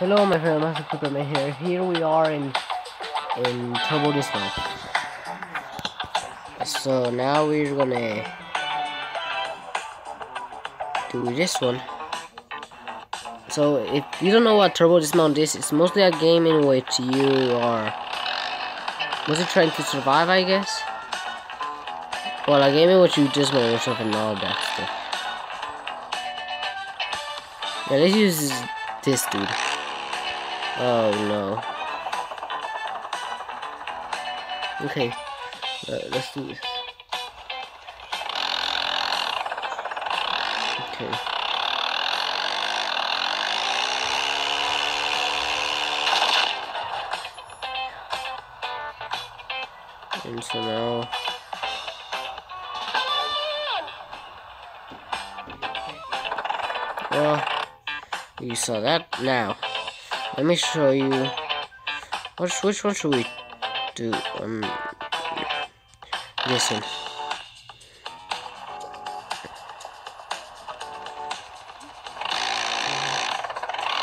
Hello my friend, Master Superman here. Here we are in in Turbo Dismount. So now we're gonna do this one. So if you don't know what Turbo Dismount is, it's mostly a game in which you are mostly trying to survive I guess. Well a game in which you dismount yourself and all that stuff. Yeah, let's use this dude. Oh no. Okay, uh, let's do this. Okay. And so now... Well, you saw that now. Let me show you. Which which one should we do? Um, this one.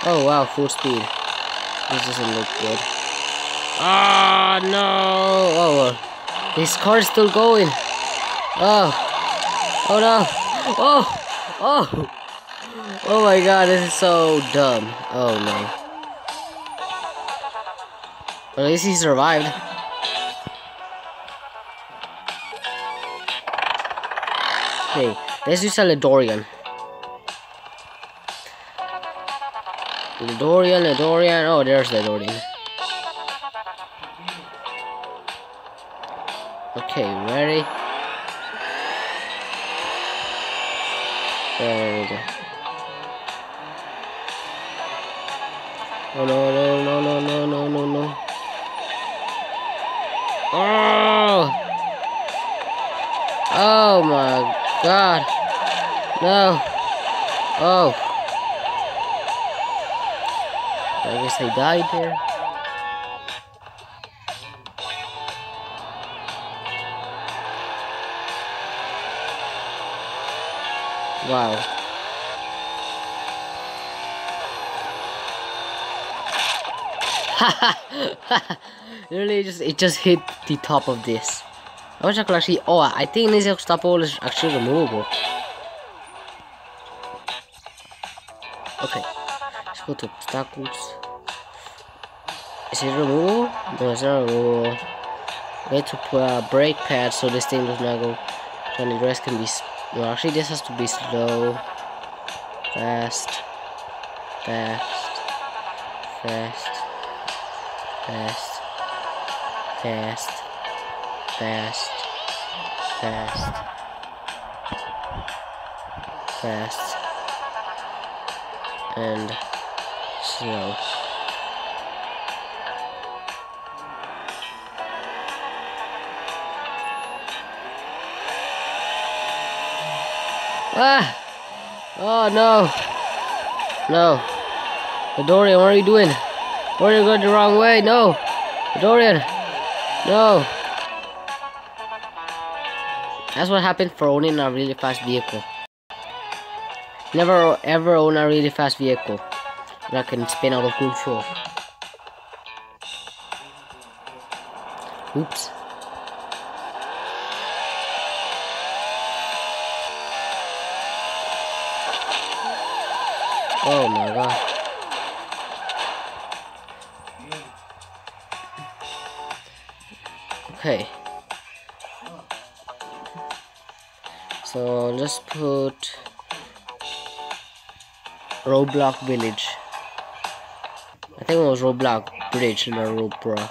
Oh wow, full speed. This doesn't look good. Ah oh, no! Oh well, this car is still going. Oh, oh no! Oh, oh, oh my god! This is so dumb. Oh no. But at least he survived. Okay, let's use a Ledorean. Ledorean, Ledorean. Oh, there's Ledorean. Oh! Oh my god. No. Oh. I guess they died there. Wow. Literally, just it just hit the top of this. I wish I could actually. Oh, I think this Extapole is actually removable. Okay, let's go to obstacles. Is it removable? No, it's not removable. We have to put a brake pad so this thing does not go. And the rest can be. No, actually, this has to be slow, fast, fast, fast, fast fast, fast, fast, fast, and slow. Ah! Oh no! No! Dorian, what are you doing? Dorian, going the wrong way. No! Dorian! No! That's what happened for owning a really fast vehicle. Never ever own a really fast vehicle that can spin out of control. Oops. Oh my god. Okay. So let's put Roblox Village. I think it was Roblox Bridge, not Roblox.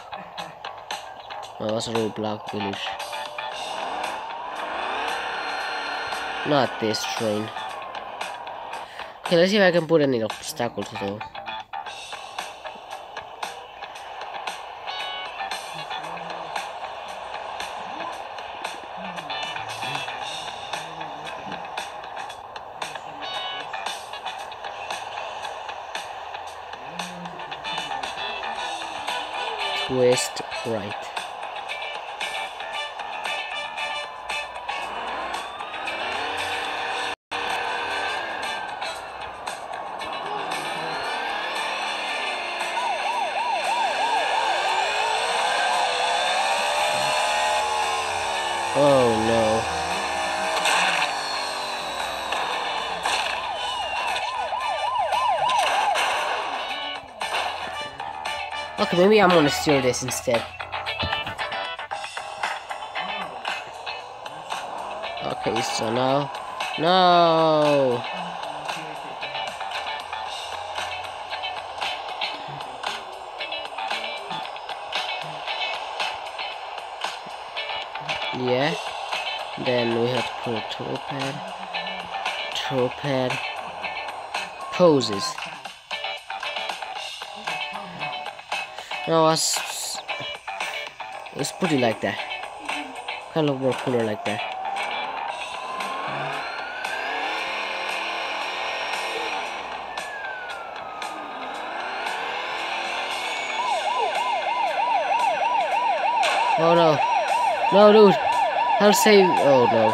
No, was Roblox Village. Not this train. Okay, let's see if I can put any obstacles though. Okay, maybe I'm gonna steer this instead. Okay, so now... No! Yeah. Then we have to put a toe pad. Toe pad. Poses. No, let's, let's put it like that. Kind of more cooler like that. Oh no. No, dude. I'll save. Oh no.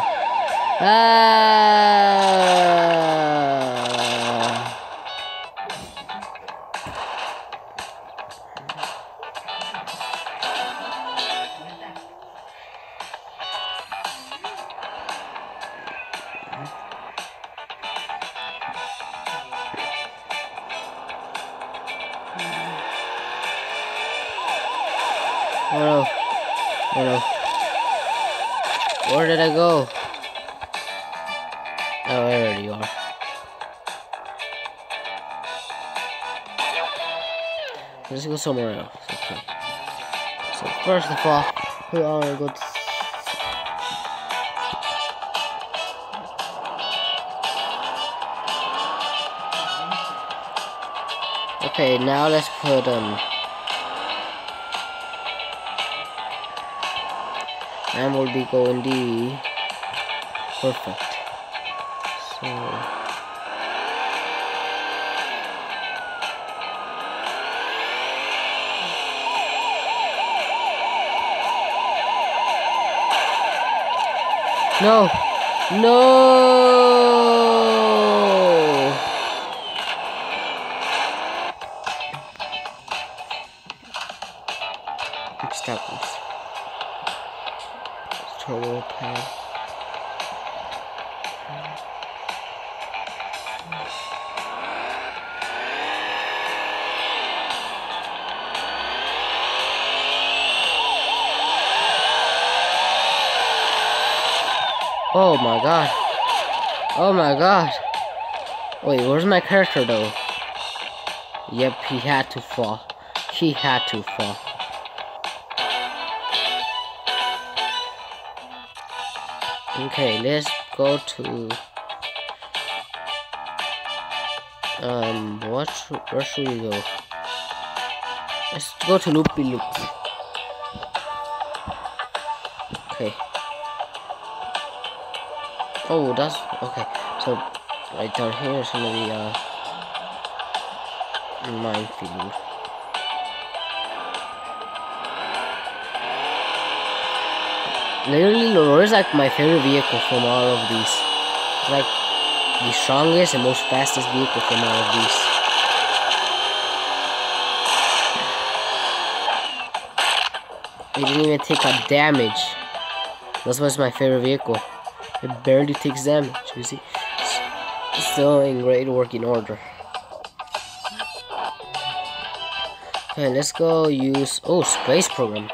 Ah. Oh no. Oh no. Where did I go? Oh, there you are. Let's go somewhere else. Okay. So first of all, we are gonna Okay, now let's put um and we'll be going D. perfect. So. No. No Oh my god. Oh my god. Wait, where's my character though? Yep, he had to fall. He had to fall. Okay, let's go to um what where should we go? Let's go to Loopy Loop. Oh, that's okay. So right down here is gonna be uh minefield. Literally, Lenore is like my favorite vehicle from all of these. It's like the strongest and most fastest vehicle from all of these. It didn't even take a damage. Why it's my favorite vehicle. It barely takes damage, you see. It's still in great working order. Okay, let's go use... Oh, space program.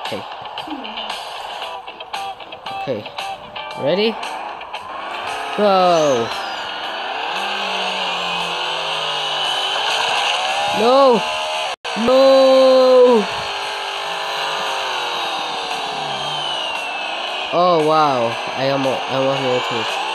Okay. Okay. Ready? Go! No! No! Oh wow, I am I wasn't able to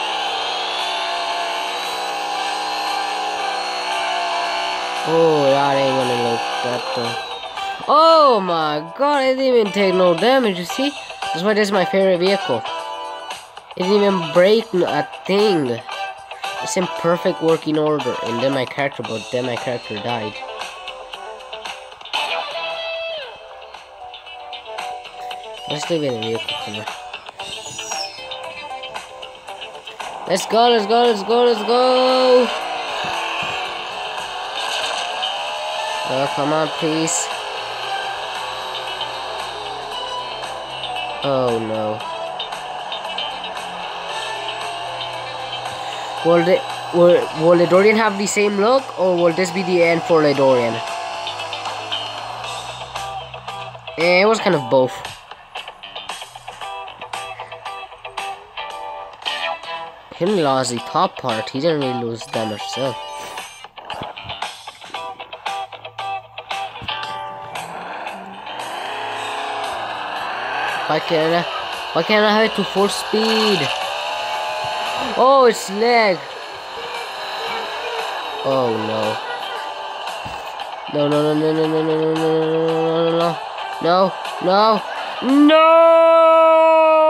Oh, that ain't gonna look that though. Oh my god, it didn't even take no damage, you see? That's why this is my favorite vehicle. It didn't even break a thing. It's in perfect working order. And then my character, but then my character died. Let's leave it in vehicle Let's go, let's go, let's go, let's go. Oh, come on, please. Oh, no. Will, the will, will Ledorean have the same look, or will this be the end for Ledorean? Eh, it was kind of both. Only lost the top part, he didn't really lose much so. Why can't I, why can't I have it to full speed? Oh, it's lag. Oh no. No, no, no, no, no, no, no, no, no, no, no, no, no, no!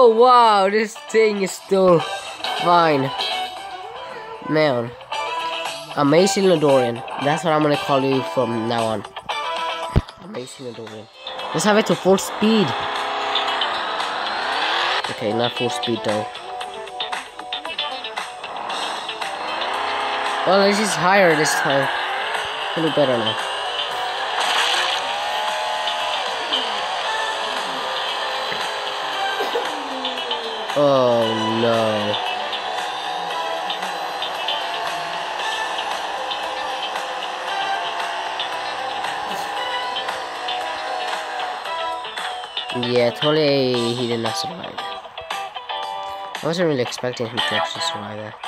Oh, wow, this thing is still fine. Man. Amazing Ladorian. That's what I'm gonna call you from now on. Amazing Ladorian. Let's have it to full speed. Okay, not full speed though. Well, this is higher this time. A little better now. Oh no. Yeah, totally he did not survive. I wasn't really expecting him to actually survive that.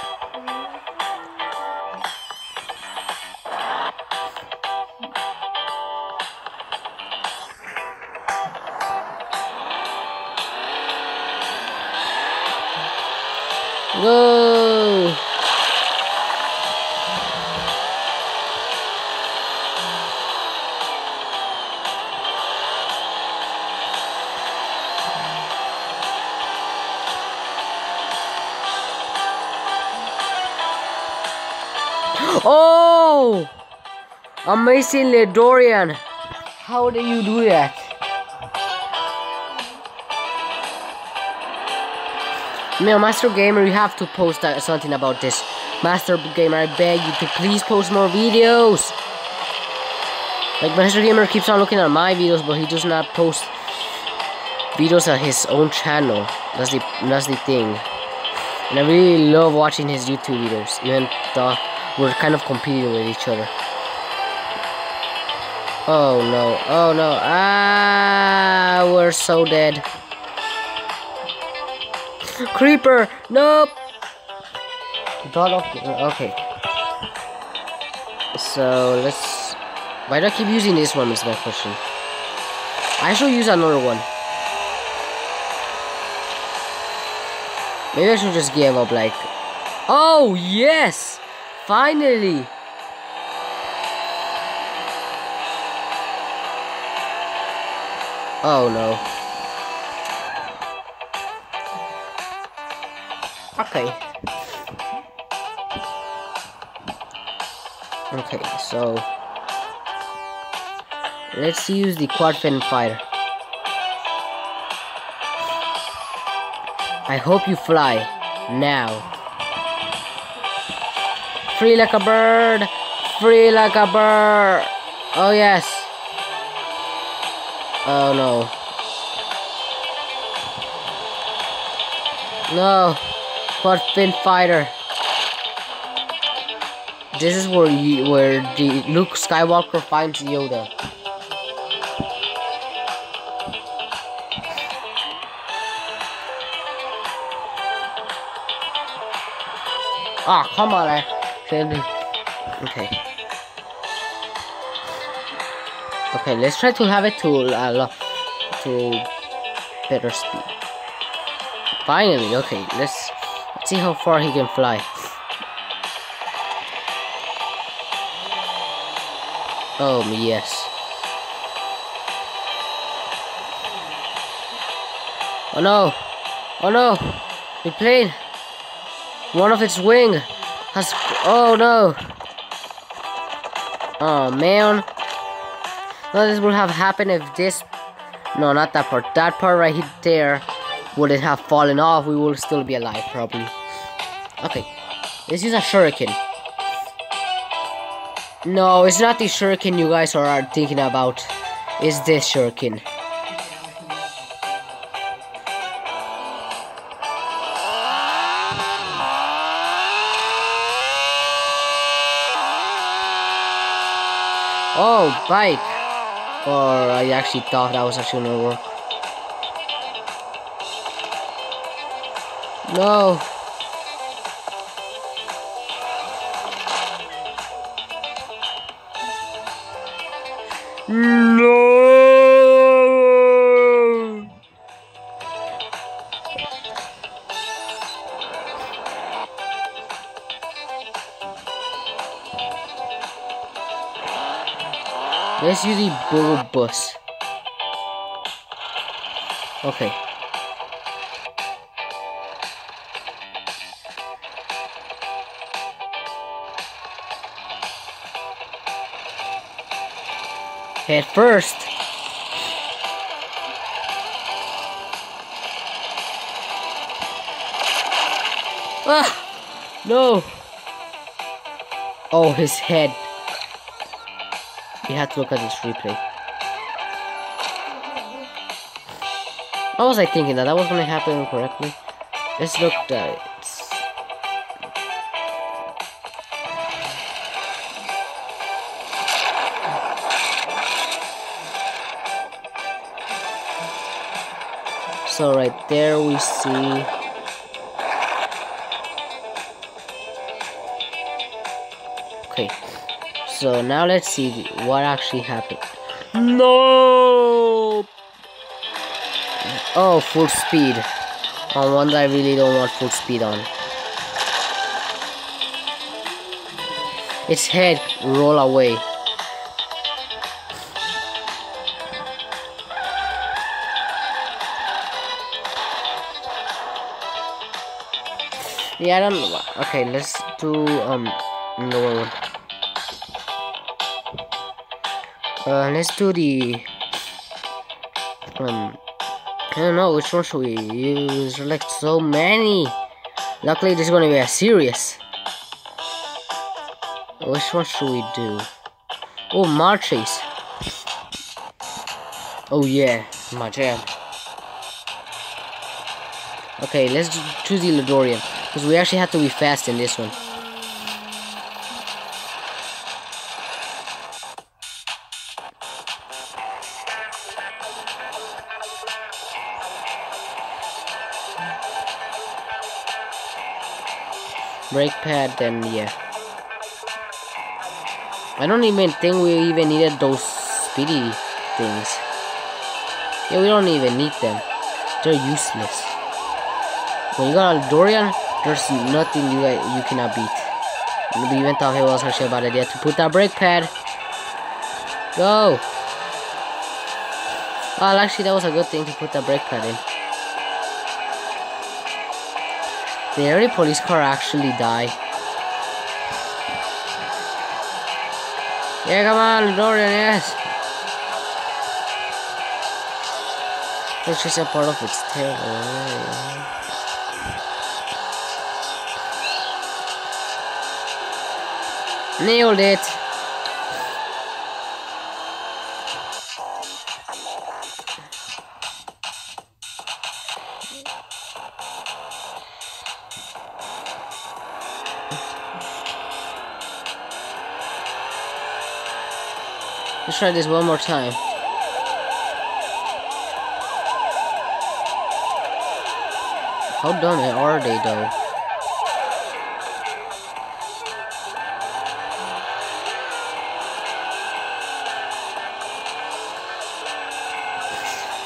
Oh! Amazingly, Dorian! How do you do that? No, Master Gamer, you have to post uh, something about this. Master Gamer, I beg you to please post more videos. Like, Master Gamer keeps on looking at my videos, but he does not post videos on his own channel. That's the that's the thing. And I really love watching his YouTube videos, even though we're kind of competing with each other. Oh no, oh no, ah, we're so dead. Creeper, nope. God of, Okay. So let's. Why do I keep using this one? Is my question. I should use another one. Maybe I should just give up. Like, oh yes, finally. Oh no. Okay. Okay, so let's use the quad fin fighter. I hope you fly now. Free like a bird, free like a bird. Oh yes. Oh no. No. Quad fin fighter. This is where you, where the Luke Skywalker finds Yoda. Ah, oh, come on, Okay. Okay, let's try to have it to a uh, to better speed. Finally, okay, let's see how far he can fly. Oh, yes. Oh no! Oh no! The plane! One of its wing Oh no! Oh man. No, this would have happened if this... No, not that part. That part right there would it have fallen off, we will still be alive, probably. Okay. This is a shuriken. No, it's not the shuriken you guys are thinking about. It's this shuriken. Oh, bike! Or I actually thought that was actually gonna work. No! No! The bubble bus. Okay. Head first. Ah! No! Oh, his head. You have to look at this replay. What was I thinking that that was gonna happen correctly? Let's look at uh, it. So right there we see Okay. So now let's see what actually happened. No! Oh, full speed. On one that I really don't want full speed on. Its head roll away. Yeah, I don't know. Okay, let's do um another one. Uh, let's do the um. I don't know which one should we use. Like so many. Luckily, this is gonna be a serious. Which one should we do? Oh, Marches. Oh yeah, my jam. Okay, let's choose the Ladorian. Because we actually have to be fast in this one. Brake pad, then yeah. I don't even think we even needed those speedy things. Yeah, we don't even need them. They're useless. When you got a Dorian, there's nothing you you cannot beat. We even thought he was actually a bad idea to put that brake pad. Go! Well, actually, that was a good thing to put that brake pad in. Did every police car actually die? Yeah, come on, Dorian, yes! It's just a part of its tail. Oh, Nailed it. Try this one more time. How dumb are they though?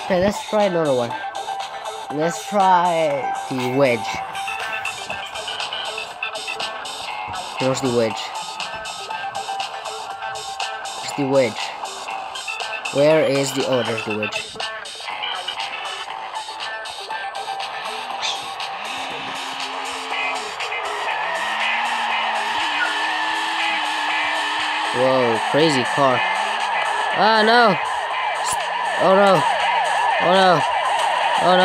Okay, let's try another one. Let's try the wedge. Here's the wedge. Here's the wedge. Where is the there's the. Whoa, crazy car. Ah no! Oh no! Oh no! Oh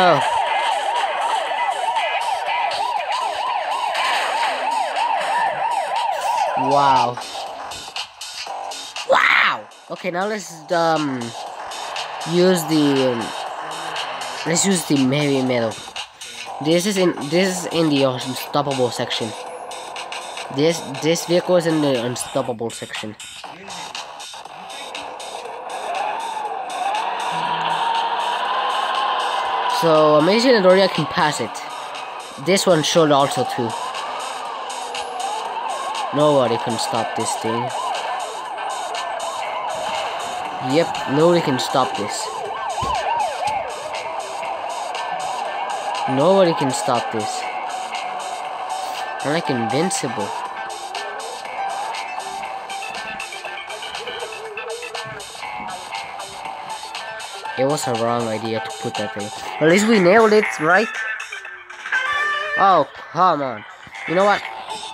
no! Wow. Okay, now let's um use the let's use the heavy metal. This is in this is in the unstoppable section. This this vehicle is in the unstoppable section. So Amazing Adoria can pass it. This one should also too. Nobody can stop this thing. Yep, nobody can stop this. Nobody can stop this. I'm like invincible. It was a wrong idea to put that thing. At least we nailed it, right? Oh, come on. You know what?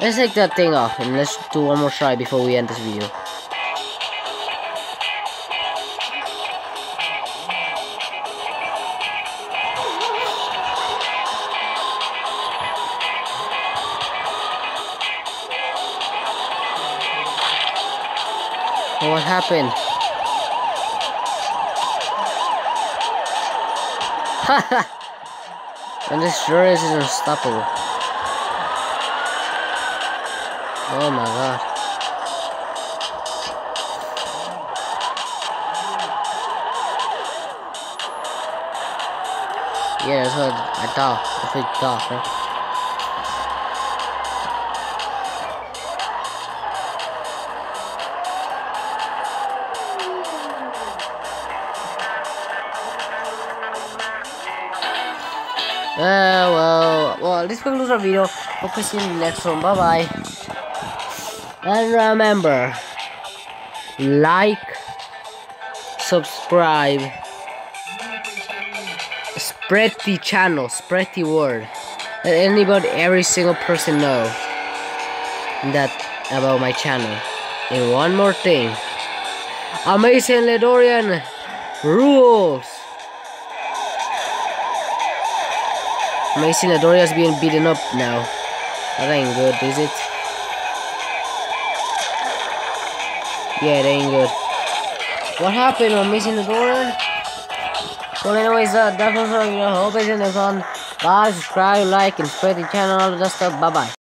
Let's take that thing off and let's do one more try before we end this video. What happened? Haha! and this sure is unstoppable. Oh my god. Yeah, that's what I thought. I thought, huh? Uh, well, well, this concludes our video. Hope to see you in the next one. Bye bye. And remember, like, subscribe, spread the channel, spread the word. Let anybody, every single person know that about my channel. And one more thing, Amazing Ledorean rules. Mason is being beaten up now. That ain't good, is it? Yeah, it ain't good. What happened on Mason Adorian? Well, anyways, uh, that was all. I hope it's in the fun. Bye, subscribe, like, and spread the channel, all that stuff. Bye bye.